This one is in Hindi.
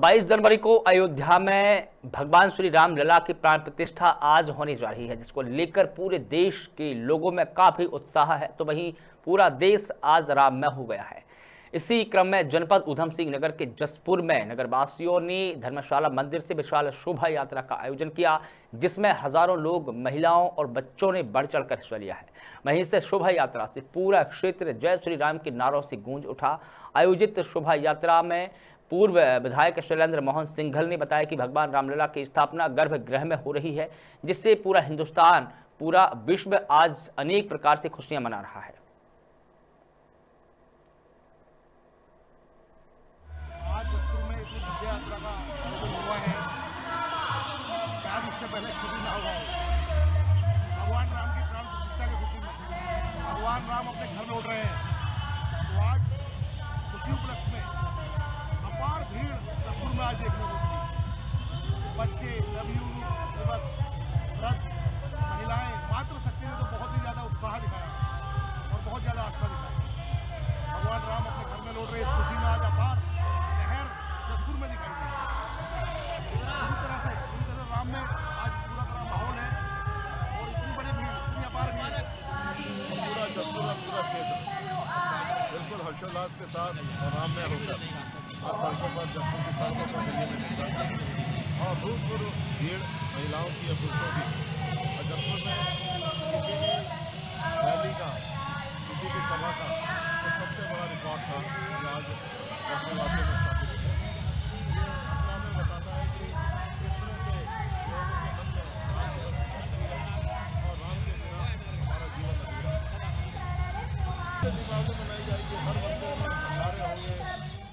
22 जनवरी को अयोध्या में भगवान श्री राम लला की प्राण प्रतिष्ठा आज होने जा रही है, जिसको लेकर पूरे देश के लोगों में काफ़ी उत्साह है। तो वहीं पूरा देश आज राममय हो गया है। इसी क्रम में जनपद उधम सिंह नगर के जसपुर में नगरवासियों ने धर्मशाला मंदिर से विशाल शोभा यात्रा का आयोजन किया, जिसमें हज़ारों लोग, महिलाओं और बच्चों ने बढ़ चढ़कर हिस्सा लिया है। वहीं से शोभा यात्रा से पूरा क्षेत्र जय श्री राम के नारों से गूंज उठा। आयोजित शोभा यात्रा में पूर्व विधायक शैलेंद्र मोहन सिंघल ने बताया कि भगवान रामलला की स्थापना गर्भगृह में हो रही है, जिससे पूरा हिंदुस्तान, पूरा विश्व आज अनेक प्रकार से खुशियाँ मना रहा है। आज जसपुर में इतनी भव्य यात्रा का आयोजन देखने को मिली। बच्चे नवयुवक हर्षोल्लास के साथ और राम में होकर आज सड़कों पर जख्मों की सड़कों पर दिल्ली में निकला और भूतपूर्व भीड़ महिलाओं की या पुरुषों की। और जसपुर में से दीपावली मनाई जाएगी हर मंदिर में भंडारे होंगे।